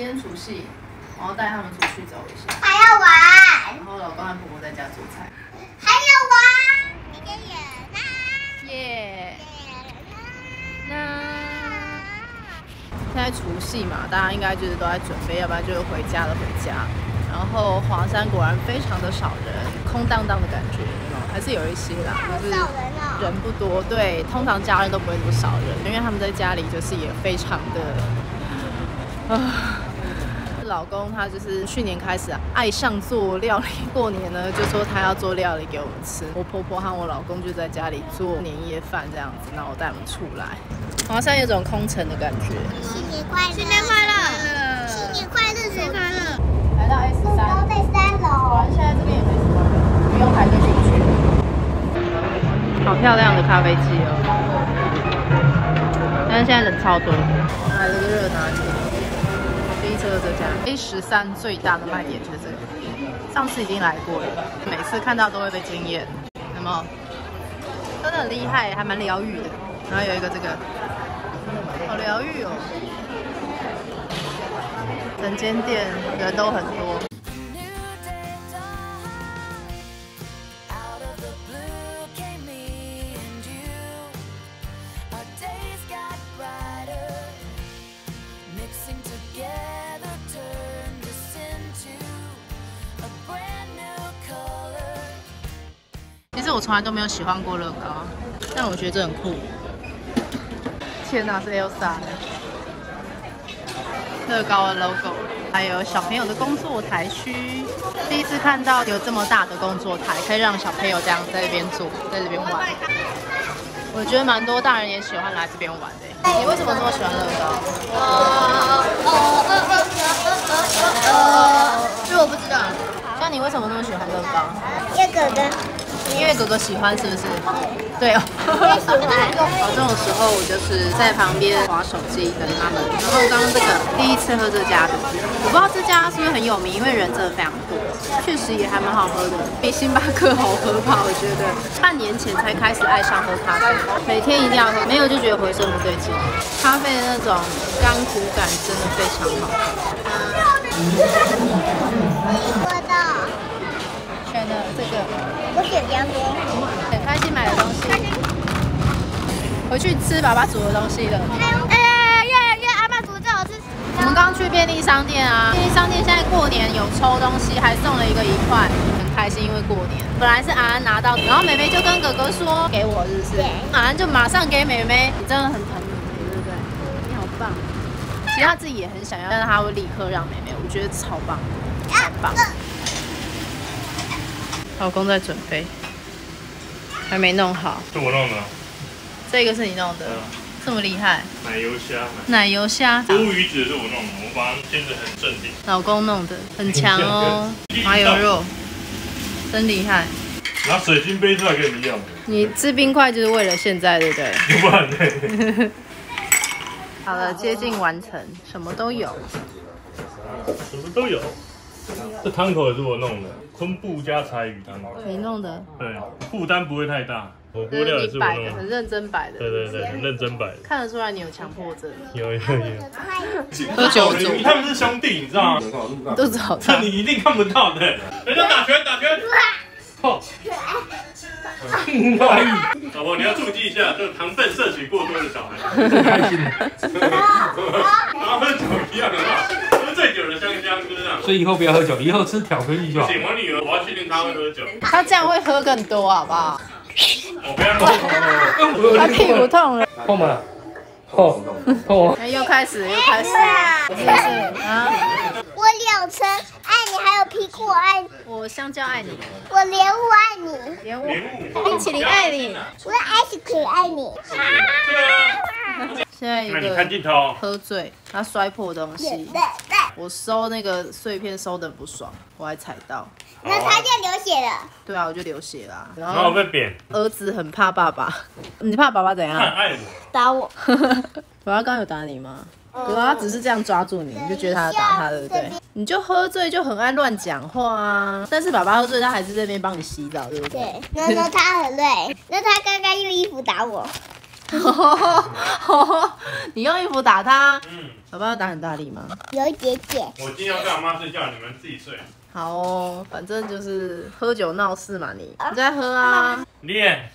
今天除夕，我要带他们出去走一下，还要玩，然后老公和婆婆在家做菜。还要玩，你的人啊，耶、人那现在除夕嘛，大家应该就是都在准备，要不然就是回家了回家。然后华山果然非常的少人，空荡荡的感觉，还是有一些啦，就是。人不多。对，通常家人都不会那么少人，因为他们在家里就是也非常的啊。老公他就是去年开始爱上做料理，过年呢就说他要做料理给我们吃。我婆婆和我老公就在家里做年夜饭这样子，然后我带我们出来。华山有种空城的感觉。新年快乐！新新年快乐！新年快乐！新年快乐！来到 S 我三都，在三果楼然。现在这边也没什么人，不用排队进去。好漂亮的咖啡机哦！但是现在人超多，来了个热拿铁。就这家 A 十三最大的卖点就是这个，上次已经来过了，每次看到都会被惊艳，那么？真的很厉害，还蛮疗愈的。然后有一个这个，好疗愈哦！整间店人都很多。我从来都没有喜欢过乐高，但我觉得这很酷。天哪，是 Elsa 的乐高的 logo，还有小朋友的工作台区。第一次看到有这么大的工作台，可以让小朋友这样在这边坐，在这边玩。我觉得蛮多大人也喜欢来这边玩的。你为什么这么喜欢乐高？因为我不知道。那你为什么那么喜欢乐高？这个跟因为哥哥喜欢是不是？对哦。也喜欢。好，这种时候我就是在旁边划手机等他们。然后刚刚这个第一次喝这家的，我不知道这家是不是很有名，因为人真的非常多，确实也还蛮好喝的，比星巴克好喝吧？我觉得半年前才开始爱上喝咖啡，每天一定要喝，没有就觉得浑身不对劲。咖啡的那种干苦感真的非常好。我的，选了这个。我点比较多。很开心买的东西，回去吃爸爸煮的东西了。哎，越越阿爸煮最好吃。我们刚刚去便利商店啊，便利商店现在过年有抽东西，还送了一个一块，很开心，因为过年。本来是安安拿到，然后妹妹就跟哥哥说给我，是不是？安安就马上给妹妹，你真的很疼妹妹，对不对？你好棒。其实他自己也很想要，但是他会立刻让妹妹，我觉得超棒，超棒。老公在准备，还没弄好。是我弄的，这个是你弄的，这么厉害？奶油虾，奶油虾，乌鱼子是我弄的，我把它煎得很镇定。老公弄的，很强哦。麻油肉，真厉害。拿水晶杯出来给你们用，你吃冰块就是为了现在，对不对？好了，接近完成，什么都有。什么都有。这汤口也是我弄的，昆布加柴鱼汤。你弄的，对，负担不会太大。火锅料也是摆的，弄的，很认真摆的。对对对，很认真摆的。看得出来你有强迫症，有有有。喝酒组，他们是兄弟，你知道吗？肚子好这大你。一定看不到的。人家打拳打拳。哦。老婆，你要注意一下，这个糖分摄取过多的小孩，开心的。喝酒一样的，喝醉酒的香香，就是这样。所以以后不要喝酒，以后吃巧克力就好。请我女儿，我要训练她会喝酒，她这样会喝更多，好不好？我不要喝。他屁股痛了。痛吗？痛痛。哎，又开始，又开始，是不是啊？我柳橙爱你，还有苹果爱你，我香蕉爱你，我莲雾爱你，莲雾。冰淇淋爱你。我的 ice cream 爱你。啊。现在一个镜头，喝醉，他摔破东西，我收那个碎片收的不爽，我还踩到。那他就流血了。对啊，我就流血啦。然然后后被扁，儿子很怕爸爸，你怕爸爸怎他样？很爱我。打我。爸爸刚刚有打你吗？有啊，他只是这样抓住你，你就觉得他打他，对不对？你就喝醉就很爱乱讲话啊。但是爸爸喝醉，他还是在那边帮你洗澡，对不对？对，那时候他很累，那他刚刚用衣服打我。你用衣服打他，嗯，宝宝要打很大力吗？有一点点。我今天要跟我妈睡觉，你们自己睡。好哦，反正就是喝酒闹事嘛你，你在喝啊，练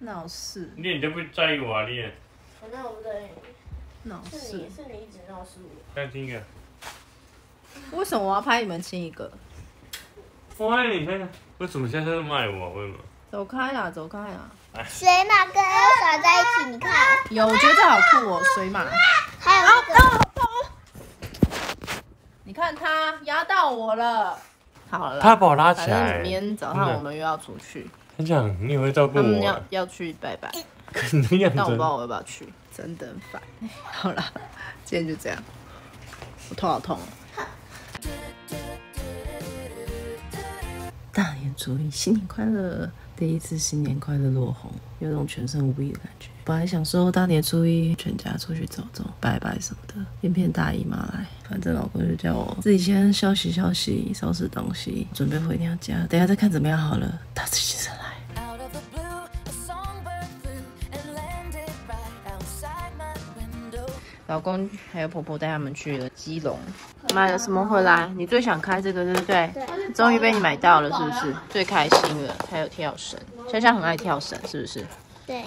闹事练，你都不在意我啊练。反正我不对，闹是事你，是你一直闹事我。再听一个。为什么我要拍你们亲一个？我爱你。为什么现在那么爱我？为什么？走开啦，走开啦！水马跟 Elsa 在一起，你看，有，我觉得这好酷哦，水马。还有那个你看他压到我了。好了啦，他把我拉起来。正明天早上我们又要出去，很讲，你也会照顾他们要我。要去拜拜，可能样子。但我不知道我要不要去，真的很烦。好了，今天就这样，我头好痛。大年初一，新年快乐！第一次新年快乐落红，有种全身无力的感觉。本来想说大年初一全家出去走走、拜拜什么的，偏偏大姨妈来，反正老公就叫我自己先休息休息，收拾东西，准备回娘家，等下再看怎么样好了。他自己起身来。Out of the blue, a songbird flew and landed right outside my window. 老公还有婆婆带他们去了基隆，买了什么回来？你最想开这个对不对？终于被你买到了，是不是？最开心了，还有跳绳，香香很爱跳绳，是不是？对，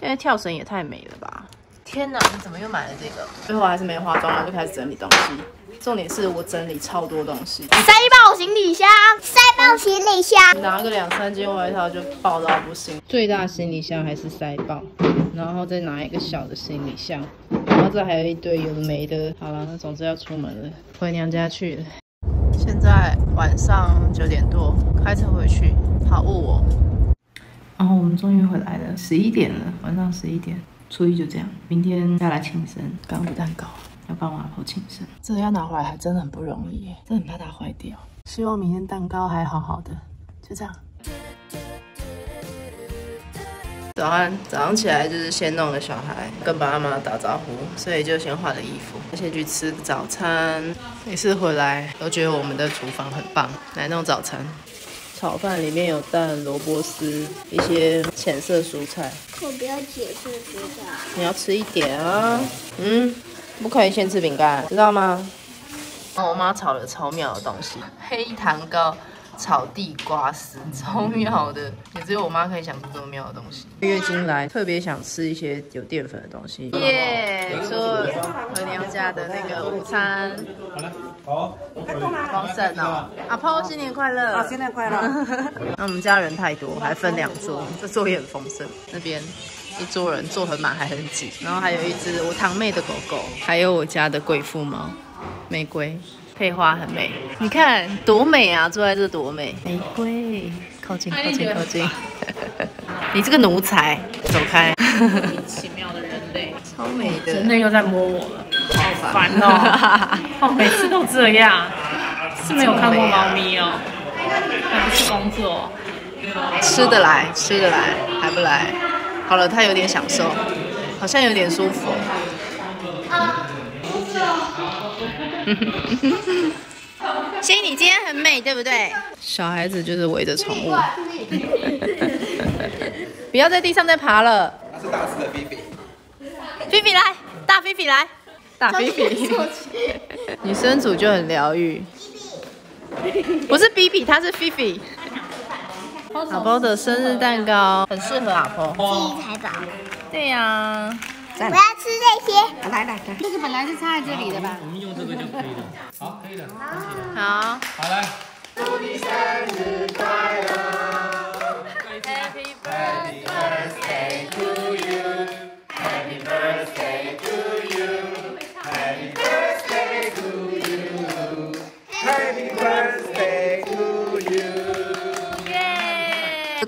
现在跳绳也太美了吧！天哪，你怎么又买了这个？最后还是没化妆，然后就开始整理东西。重点是我整理超多东西，塞爆行李箱，塞爆行李箱。拿个两三件外套就爆到不行。最大行李箱还是塞爆，然后再拿一个小的行李箱，然后这还有一堆有的没的。好了，那总之要出门了，回娘家去了。现在晚上九点多，开车回去，好雾哦。然后我们终于回来了，十一点了，晚上十一点。初一就这样，明天要来庆生，刚煮蛋糕，要帮我阿婆庆生。这个要拿回来还真的很不容易，真的很怕它坏掉。希望明天蛋糕还好好的，就这样。早安，早上起来就是先弄了小孩，跟爸爸妈妈打招呼，所以就先换了衣服，先去吃早餐。每次回来都觉得我们的厨房很棒，来弄早餐。炒饭里面有蛋、萝卜丝，一些浅色蔬菜。我不要浅色蔬菜。你要吃一点啊，嗯，不可以先吃饼干，知道吗？哦，我妈炒了超妙的东西，黑糖糕炒地瓜丝，超妙的，也只有我妈可以想出这么妙的东西。月经来特别想吃一些有淀粉的东西。耶，说回娘家的那个午餐。好，丰盛哦，阿婆新年快乐！新年快乐！那我们家人太多，还分两桌，这桌也很丰盛。那边一桌人坐很满，还很挤。然后还有一只我堂妹的狗狗，还有我家的贵妇猫玫瑰，配花很美。你看多美啊，坐在这多美。玫瑰，靠近靠近靠近。你这个奴才，走开！奇妙的人类，超美的，人类又在摸我了，好烦哦！哦，每次都这样，是没有看过猫咪哦，还不是工作，吃得来，吃得来，还不来。好了，他有点享受，好像有点舒服。所以你今天很美，对不对？小孩子就是围着宠物，不要在地上再爬了。那是大只的菲菲。菲菲来，大菲菲来，大菲菲。女 生组就很疗愈，不是比比，她是菲菲。阿婆的生日蛋糕很适合阿婆。记忆财宝，对呀、我要吃这些。来来来，这个本来是插在这里的吧？我们用这个就可以了。好，可以了。好。好来，Happy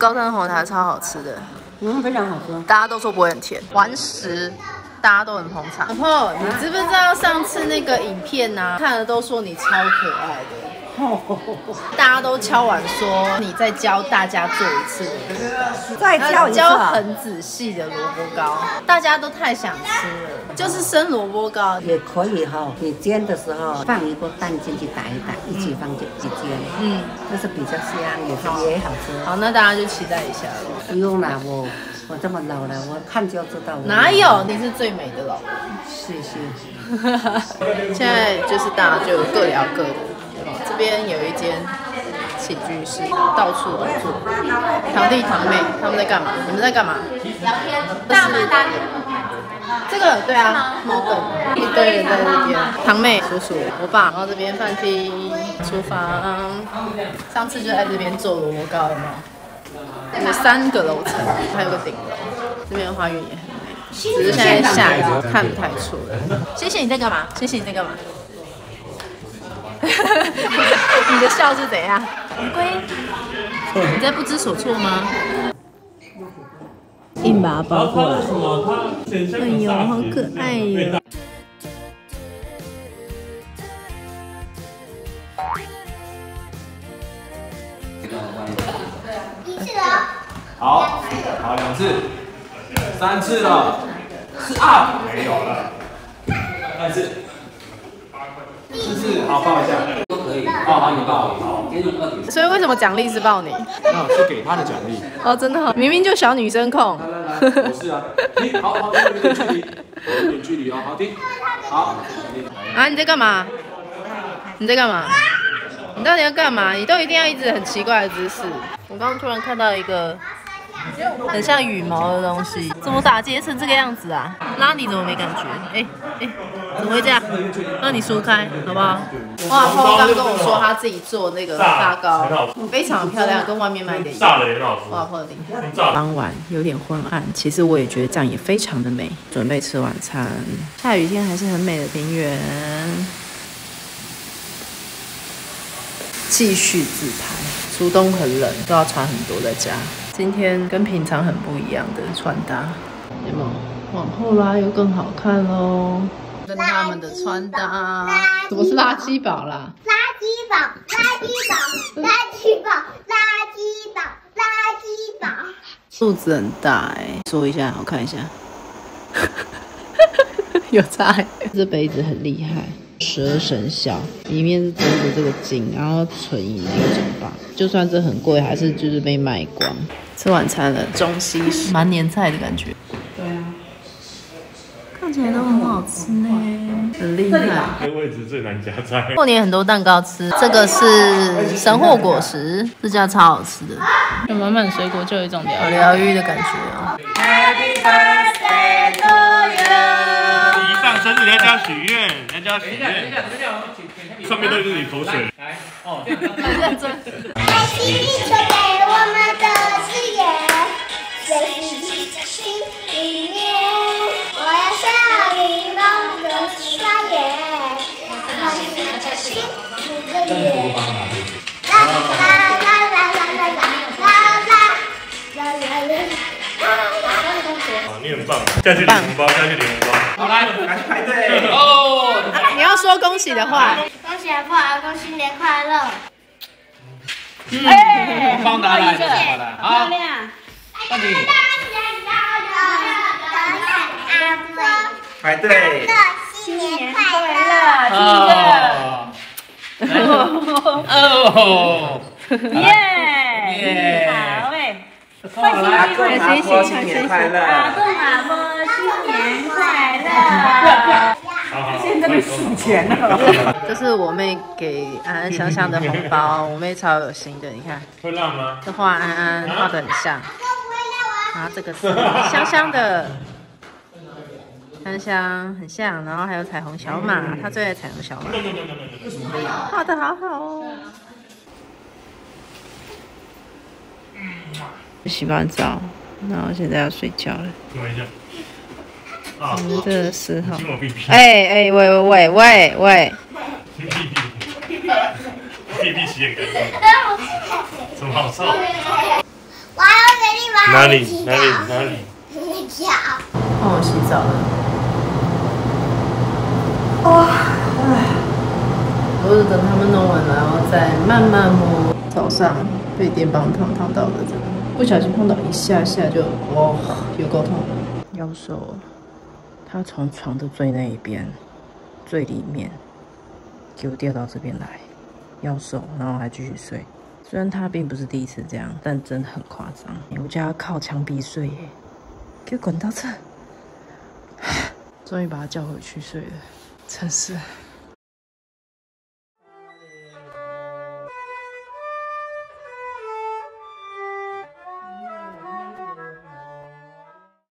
高山红茶超好吃的，嗯，非常好喝。大家都说不会很甜，顽石。大家都很捧场。然后你知不知道上次那个影片呐、看了都说你超可爱的，大家都敲完说你再教大家做一次萝卜糕。再教一教啊，很仔细的萝卜糕，大家都太想吃了，就是生萝卜糕。也可以哈、你煎的时候放一个蛋进去打一打，一起放进去煎，嗯，这是比较香，也是也好吃。好，那大家就期待一下了。不用啦，我我这么老了，我看就知道我哪有？你是最美的老人。谢谢。现在就是大家就各聊各的。边有一间起居室，到处都坐。堂弟堂妹他们在干嘛？你们在干嘛？聊天。大妈大这个对啊，猫狗一堆人在那边。堂妹、叔叔、我爸，然后这边饭厅、厨房。上次就在这边做萝卜糕，有没有？有三个楼层，还有个顶楼。这边的花园也很美，只是现在下雨，看不太出来。谢谢你在干嘛？谢谢你在干嘛？你的笑是怎样？乌龟，你在不知所措吗？硬把它包过来。哎呦，好可爱哟！一次了，好，好两次，三次了，四啊，没有了，三次，四次，好抱一下，都可以，抱好你抱，好，给你二点，所以为什么奖励是抱你？那是给他的奖励。哦，真的、哦，明明就小女生控。来来来，我是啊，听，好好，有点距离，有点距离哦，好听，好，啊，你在干嘛？你在干嘛？你到底要干嘛？你都一定要一直很奇怪的姿势。我刚刚突然看到一个很像羽毛的东西，怎么打结成这个样子啊？拉你怎么没感觉？哎哎，怎么会这样？让你梳开好不好？哇，泡刚跟我说他自己做那个发糕，非常漂亮，跟外面买的一样。炸的也很好吃。哇，泡的厉害。傍晚有点昏暗，其实我也觉得这样也非常的美。准备吃晚餐，下雨天还是很美的平原。继续自拍，初冬很冷，都要穿很多在家。今天跟平常很不一样的穿搭，有没有？往后拉又更好看喽。跟他们的穿搭，怎么是垃圾宝啦？垃圾宝，垃圾宝，垃圾宝，垃圾宝，垃圾宝。肚子很大哎、说一下，我看一下，有差、欸。这杯子很厉害，十二生肖，里面是装着这个金，然后纯银那种吧。就算这很贵，还是就是被卖光。吃晚餐了，中西式，蛮年菜的感觉。对啊，看起来都很好吃呢，很厉害。这个位置最难夹菜。过年很多蛋糕吃，这个是神货果实，这家超好吃的，有满满水果，就有一种好疗疗愈的感觉哦。以上生日，人家许愿，人家许愿。上面都是你口水。来，哦，认真。把心给我们的誓言，写进你心里面。我要笑你梦着双眼，把心给心里面。很棒，下去领红包，下去领红包。好来，赶去排队哦。你要说恭喜的话，恭喜阿婆阿公新年快乐！红包拿来，拿来，好，亮。到底阿婆，排队。新年快乐！哦，哦，耶耶，好诶，好来，阿公阿婆新年快乐。公阿婆新年快乐！现在被数钱了。这是我妹给安安香香的红包，我妹超有心的，你看，会辣吗？这画安安画的很像，然后这个是香香的，香香很像，然后还有彩虹小马，她最爱彩虹小马，画的好好哦。嗯洗完澡，然后现在要睡觉了。等一下。啊，我们这时候，哎哎喂喂喂喂喂，屁屁，洗很干净，什么好臭？哪里哪里哪里？脚。换我洗澡了。哇，哎，我是等他们弄完了，然后再慢慢摸。早上被电棒烫烫到的，真的不小心碰到一下下就哇，有够痛。腰手，他从床的最那一边，最里面，给我掉到这边来，腰手，然后还继续睡。虽然他并不是第一次这样，但真的很夸张。我家靠墙壁睡耶。就滚到这，终于把他叫回去睡了，真是。